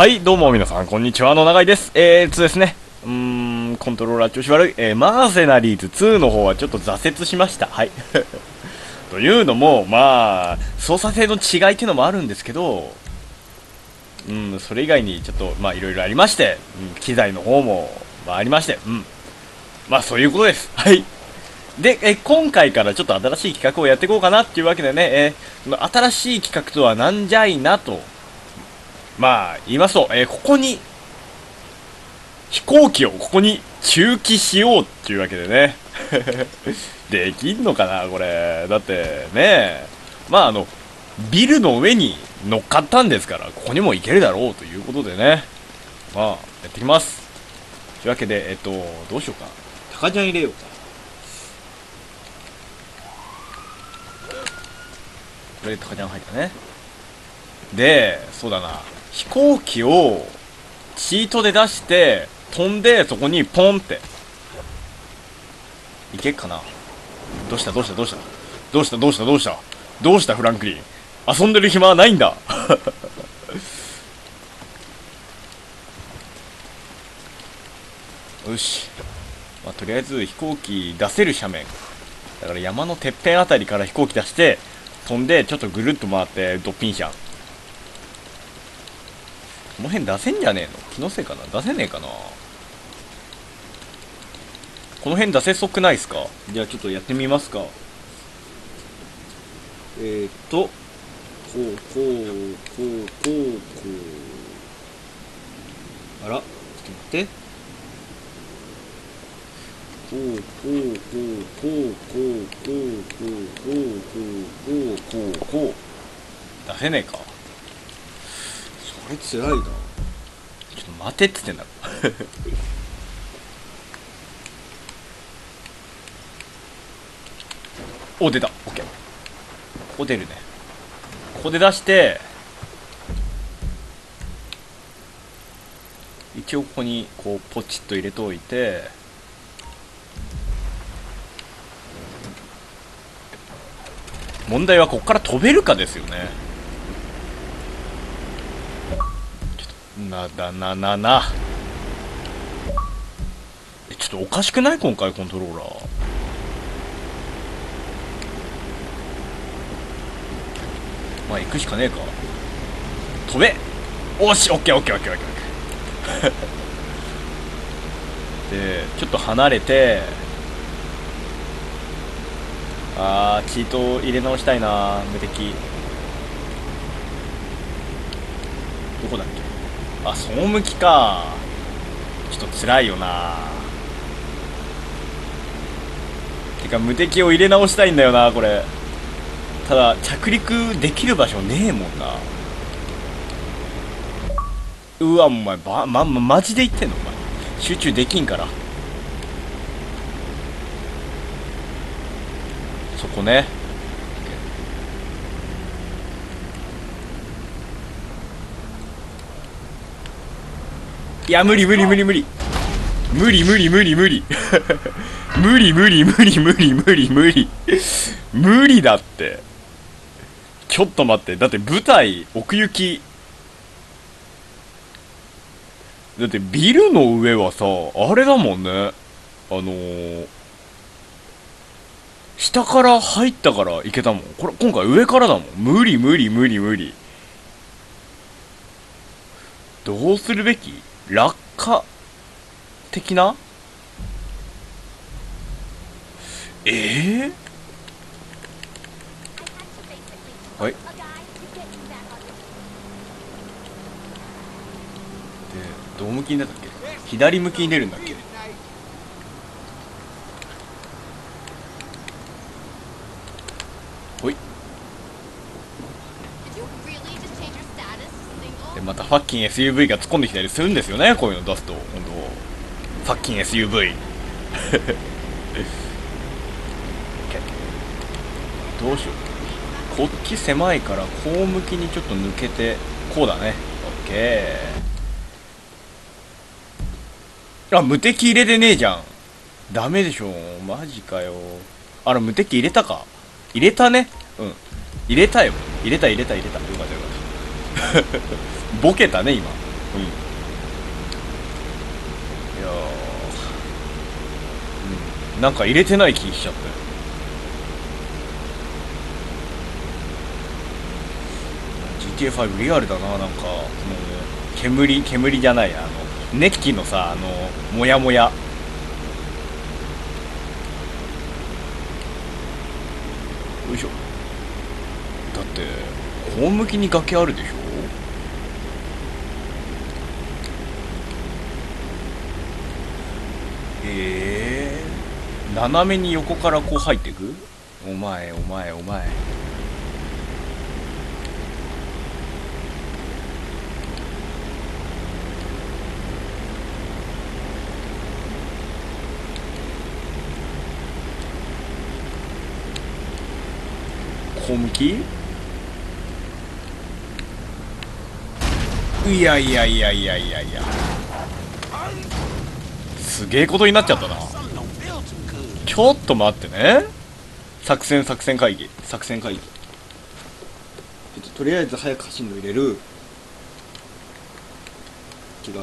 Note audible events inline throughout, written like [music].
はい、どうも皆さん、こんにちは、の長井です。えー、っとですね、うーん、コントローラー調子悪い、えー、マーセナリーズ2の方はちょっと挫折しました。はい。[laughs] というのも、まあ、操作性の違いっていうのもあるんですけど、うん、それ以外にちょっと、まあ、いろいろありまして、うん、機材の方も、まあ、ありまして、うん。まあ、そういうことです。はい。で、え、今回からちょっと新しい企画をやっていこうかなっていうわけでね、えー新しい企画とはなんじゃいなと、まあ、言いますと、えーここに、飛行機をここに駐機しようっていうわけでね。[laughs] できんのかなこれ。だってね、まああの、ビルの上に乗っかったんですから、ここにも行けるだろうということでね。まあ、やってきます。というわけで、えっと、どうしようか。タカジャン入れようか。これでタカジャン入ったね。で、そうだな。飛行機をチートで出して、飛んで、そこにポンって。いけっかな？どうした？どうした？どうした？どうした？どうした？どうした？どうした？フランクリン。遊んでる暇はないんだ。[laughs] よし。まあ、とりあえず飛行機出せる斜面。だから山のてっぺんあたりから飛行機出して、飛んで、ちょっとぐるっと回って、ドッピンシャン。この辺出せんじゃねえの？気のせいかな？出せねえかな？この辺出せそくないっすか？じゃあちょっとやってみますか。えー、っと、こう、こう、こう、こう、こう。あら、ちょっと待って。こう、こう、こう、こう、こう、こう、こう、こう、こう、こう、こう、こう。出せねえか？それつらいな。ちょっと待てって言ってんだろ。[laughs] お、出た。オッケー。ここ出るね。ここで出して、一応ここにこうポチッと入れておいて、問題はここから飛べるかですよね。ちょっと、な、だ、な、な、な。え、ちょっとおかしくない？今回コントローラー。まあ行くしかねえか。飛べ！おし！オッケーオッケーオッケーオッケーオッケー。でちょっと離れて。あーチート入れ直したいな無敵。どこだっけ？あ総向きか。ちょっと辛いよな。てか無敵を入れ直したいんだよなこれ。ただ着陸できる場所ねえもんな。うわお前ばままマジで言ってんの？お前。集中できんから。そこね。いや無理無理無理無理。無理無理無理無理。無理無理無理無理無理。無理無理だって。ちょっと待って。だって舞台奥行き。だってビルの上はさあれだもんね。あのー、下から入ったから行けたもん。これ今回上からだもん。無理無理無理無理。どうするべき？落下的な？え？えはい。でどう向きになったっけ？左向きに出るんだっけ？ほい。またファッキン SUV が突っ込んできたりするんですよねこういうの出すと。本当ファッキン SUV [laughs] どうしよう。こっち狭いからこう向きにちょっと抜けてこうだね。オッケー。あ無敵入れてねえじゃん。ダメでしょマジかよ。あら無敵入れたか。入れたね。うん。入れたよ。入れた入れた入れた。よかったよかった。ボケたね今。うん。いやー。うん。なんか入れてない気しちゃったよ。GTA5 リアルだななんか。その煙煙じゃないあの熱気のさあのモヤモヤ。よいしょ。だって後向きに崖あるでしょええ斜めに横からこう入ってく？お前お前お前。後向き？いやいやいやいやいやいやすげえことになっちゃったな。ちょっと待ってね。作戦作戦会議。作戦会議。えっととりあえず早く走るの入れる。違う。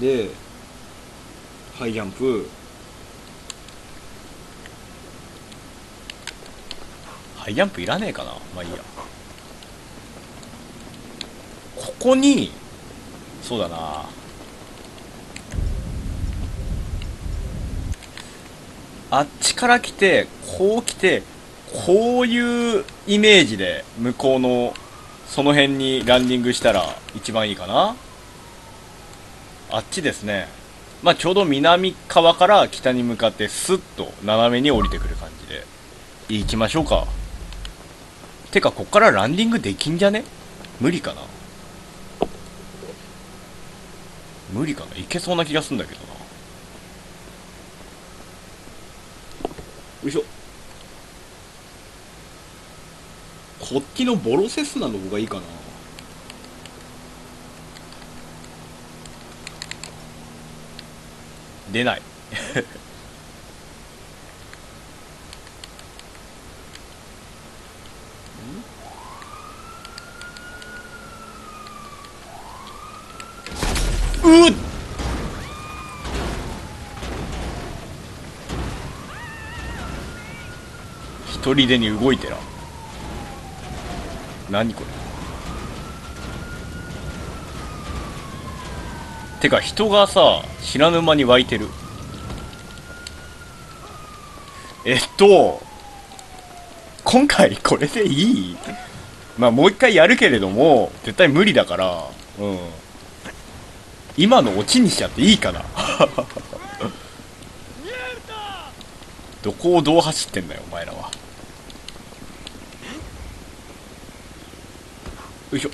でハイジャンプ。ハイジャンプいらねえかな。まあいいや。ここにそうだなあっちから来てこう来てこういうイメージで向こうのその辺にランディングしたら一番いいかな。あっちですね。まあちょうど南側から北に向かってスッと斜めに降りてくる感じで。行きましょうか。てかこっからランディングできんじゃね？無理かな。無理かな。いけそうな気がすんだけどなよいしょ。こっちのボロセスナの方がいいかな。出ない。[laughs] うっ一人でに動いてら何これ。てか人がさ知らぬ間に湧いてる。えっと今回これでいい？まあもう一回やるけれども絶対無理だから。うん。今のオチにしちゃっていいかな。[laughs] どこをどう走ってんだよお前らはよいしょ、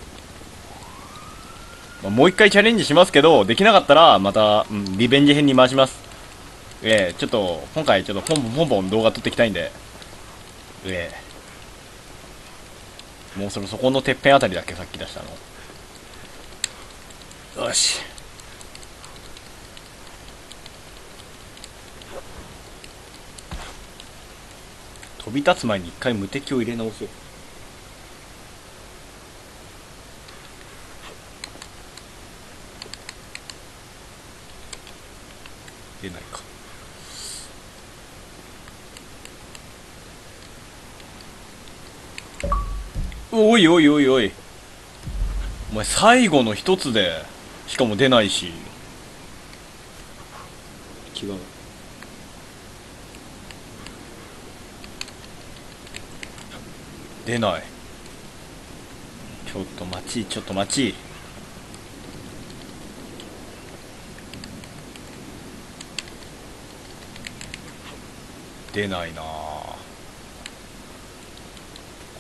まあ、もう一回チャレンジしますけどできなかったらまた、うん、リベンジ編に回します。ええー、ちょっと今回ちょっとポンポンポンポン動画撮っていきたいんで。ええ。ー、もうそろそこのてっぺんあたりだっけさっき出したの。よし。飛び立つ前に一回無敵を入れ直そう。出ないか。おいおいおいおい。お前最後の一つでしかも出ないし。違う出ない。ちょっと待ちちょっと待ち出ないな。こ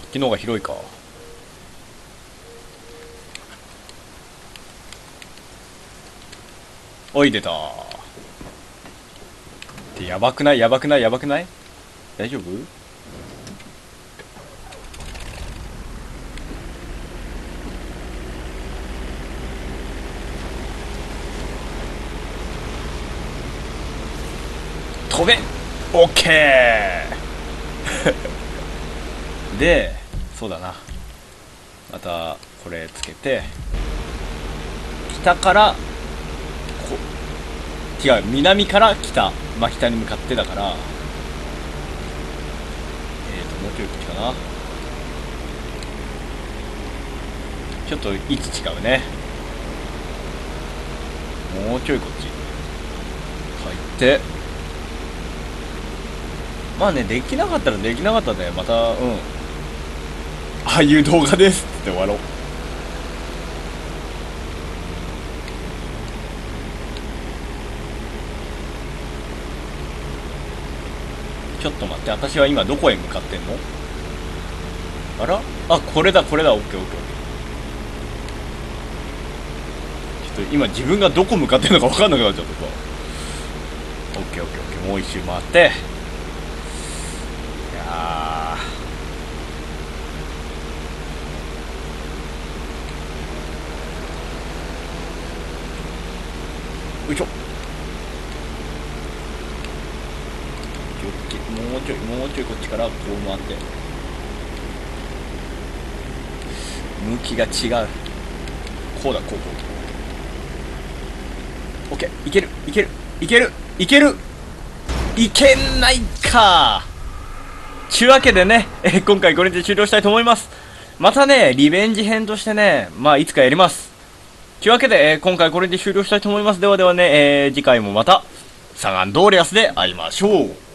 っちの方が広いか。おい出た。ってやばくない？やばくない？やばくない？大丈夫？飛べ！オッケーでそうだな。またこれつけて北からこ違う南から北まあ北に向かってだからえーともうちょいこっちかな。ちょっと位置違うね。もうちょいこっち。入って。まあねできなかったらできなかったでまたうん。ああいう動画ですって終わろう。ちょっと待って私は今どこへ向かってんの？あら？あこれだこれだ。オッケーオッケーオッケー。ちょっと今自分がどこ向かってんのか分かんなくなっちゃったオッケーオッケーオッケー。もう一周回っていやーよいしょ。もうちょいもうちょいこっちからこう回って。向きが違う。こうだこうこう。オッケー。いけるいけるいけるいける。いけないか。ちゅうわけでね、え今回これで終了したいと思います。またね、リベンジ編としてね、まあいつかやります。というわけで、えー今回これで終了したいと思います。ではではね、えー次回もまた、サガンドーリアスで会いましょう。